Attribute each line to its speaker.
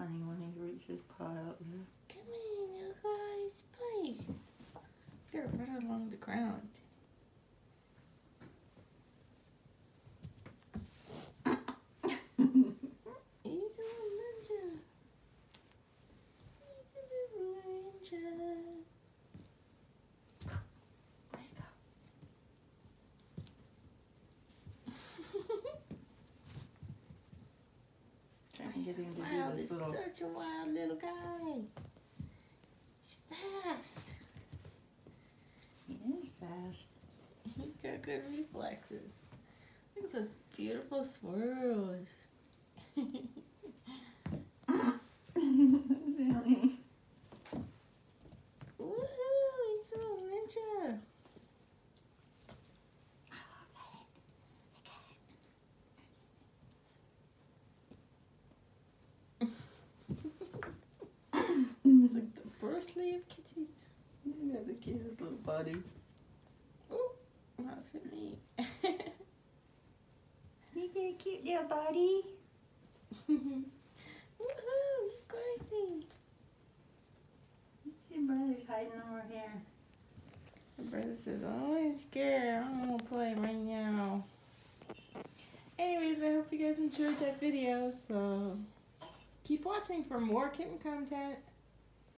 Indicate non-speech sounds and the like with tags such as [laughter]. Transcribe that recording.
Speaker 1: funny when he reaches pile. Yeah.
Speaker 2: Come in, you guys, play. You're running along the ground. He's a little ninja. He's a little ninja. Where'd he go?
Speaker 1: Trying to get him to
Speaker 2: Wow,
Speaker 1: do
Speaker 2: this
Speaker 1: this little.
Speaker 2: is such a wild little guy. He's fast.
Speaker 1: He is fast.
Speaker 2: He's got good reflexes. Look at those beautiful swirls. [laughs]
Speaker 1: Really?
Speaker 2: Woohoo! He's a little ninja. It's like Bruce Lee of kitties.
Speaker 1: He's got the cutest little body.
Speaker 2: Ooh, that's so neat. [laughs]
Speaker 1: You got a cute little body. [laughs]
Speaker 2: Woohoo! He's crazy.
Speaker 1: Your brother's hiding over here.
Speaker 2: My brother says, "Oh, I'm scared. I don't want to play right now." Anyways, I hope you guys enjoyed that video. So keep watching for more kitten content.